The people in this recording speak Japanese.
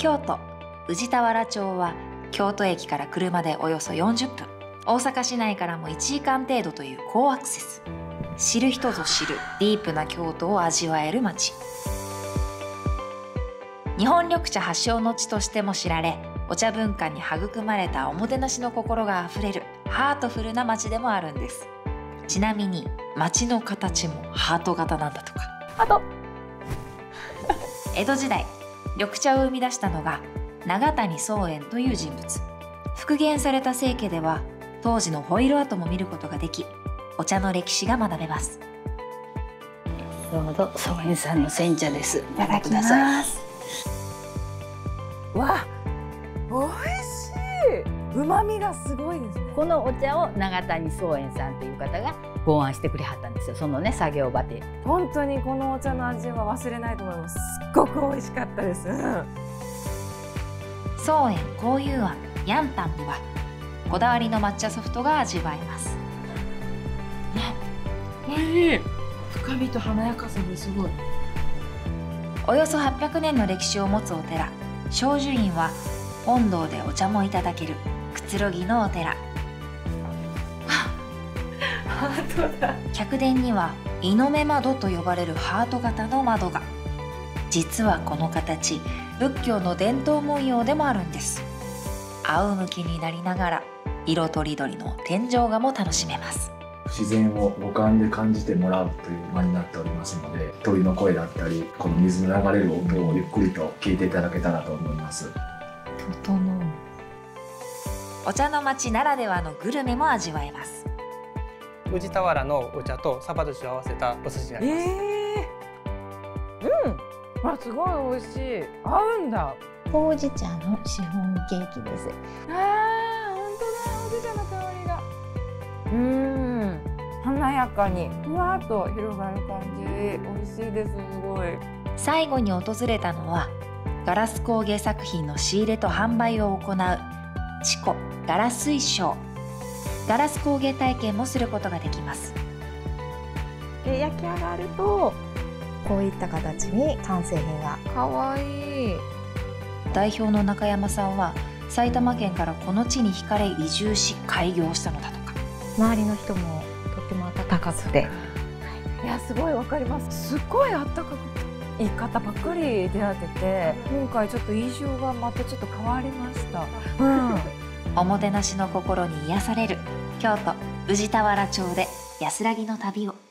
京都宇治田原町は京都駅から車でおよそ40分。大阪市内からも1時間程度という高アクセス。知る人ぞ知るディープな京都を味わえる街。日本緑茶発祥の地としても知られお茶文化に育まれたおもてなしの心があふれるハートフルな街でもあるんです。ちなみに街の形もハート型なんだとか。ハート。江戸時代緑茶を生み出したのが長谷宗園という人物。復元された清家では当時のホイール跡も見ることができお茶の歴史が学べます。どうぞ宗園さんの煎茶です。いただきます。わ美味しい。旨味がすごいですね。このお茶を長谷宗園さんっていう方が考案してくれはったんですよ。そのね作業場で。本当にこのお茶の味は忘れないと思います。すっごく美味しかったです、宗園こういうあんヤンタンではこだわりの抹茶ソフトが味わえます。おいしい。深みと華やかさがすごい。およそ800年の歴史を持つお寺。正寿院は本堂でお茶もいただけるくつろぎのお寺客殿には猪目窓と呼ばれるハート型の窓が。実はこの形仏教の伝統文様でもあるんです。仰向きになりながら色とりどりの天井画も楽しめます。自然を五感で感じてもらうという間になっておりますので鳥の声だったりこの水の流れる音をゆっくりと聞いていただけたらと思います。整う。お茶の町ならではのグルメも味わえます宇治田原のお茶とサバ寿司を合わせたお寿司になります、えー、うん。あすごい美味しい。合うんだ。ほうじ茶のシフォンケーキです。あー本当だ。ほうじ茶の香りが。うん。華やかに。ふわっと広がる感じ。美味しいですすごい。最後に訪れたのはガラス工芸作品の仕入れと販売を行うチコガラス衣装ガラス工芸体験もすることができます。で焼き上がるとこういった形に完成品が。かわいい。代表の中山さんは埼玉県からこの地に惹かれ移住し開業したのだとか。周りの人もとっても温かくて。いやすごいわかります。すごいあったかくいい方ばっかり出会ってて今回ちょっと印象がまたちょっと変わりました。うんおもてなしの心に癒される京都宇治田原町で安らぎの旅を。